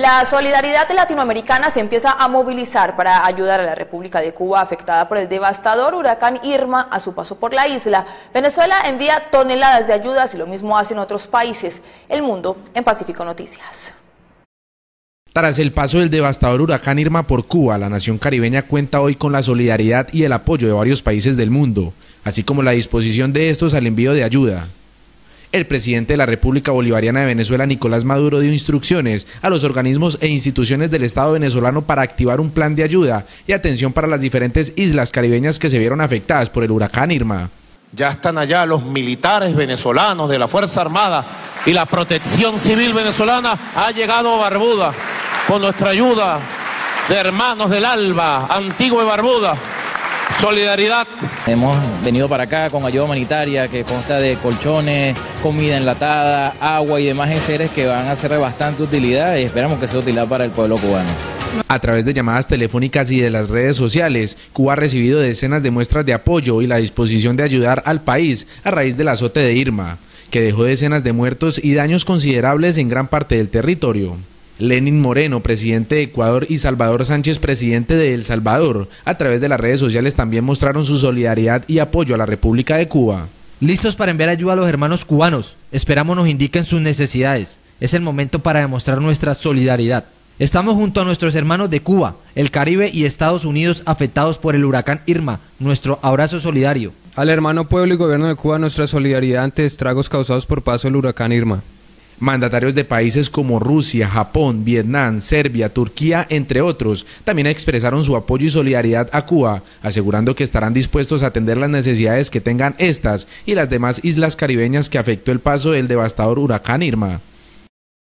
La solidaridad latinoamericana se empieza a movilizar para ayudar a la República de Cuba afectada por el devastador huracán Irma a su paso por la isla. Venezuela envía toneladas de ayudas y lo mismo hacen otros países. El mundo en Pacífico Noticias. Tras el paso del devastador huracán Irma por Cuba, la nación caribeña cuenta hoy con la solidaridad y el apoyo de varios países del mundo, así como la disposición de estos al envío de ayuda. El presidente de la República Bolivariana de Venezuela, Nicolás Maduro, dio instrucciones a los organismos e instituciones del Estado venezolano para activar un plan de ayuda y atención para las diferentes islas caribeñas que se vieron afectadas por el huracán Irma. Ya están allá los militares venezolanos de la Fuerza Armada y la protección civil venezolana ha llegado a Barbuda con nuestra ayuda de hermanos del ALBA, Antigua y Barbuda, Solidaridad. Hemos venido para acá con ayuda humanitaria que consta de colchones, comida enlatada, agua y demás enseres que van a ser de bastante utilidad y esperamos que sea utilidad para el pueblo cubano. A través de llamadas telefónicas y de las redes sociales, Cuba ha recibido decenas de muestras de apoyo y la disposición de ayudar al país a raíz del azote de Irma, que dejó decenas de muertos y daños considerables en gran parte del territorio. Lenin Moreno, presidente de Ecuador, y Salvador Sánchez, presidente de El Salvador, a través de las redes sociales también mostraron su solidaridad y apoyo a la República de Cuba. Listos para enviar ayuda a los hermanos cubanos. Esperamos nos indiquen sus necesidades. Es el momento para demostrar nuestra solidaridad. Estamos junto a nuestros hermanos de Cuba, el Caribe y Estados Unidos afectados por el huracán Irma. Nuestro abrazo solidario. Al hermano pueblo y gobierno de Cuba nuestra solidaridad ante estragos causados por paso del huracán Irma. Mandatarios de países como Rusia, Japón, Vietnam, Serbia, Turquía, entre otros, también expresaron su apoyo y solidaridad a Cuba, asegurando que estarán dispuestos a atender las necesidades que tengan estas y las demás islas caribeñas que afectó el paso del devastador huracán Irma.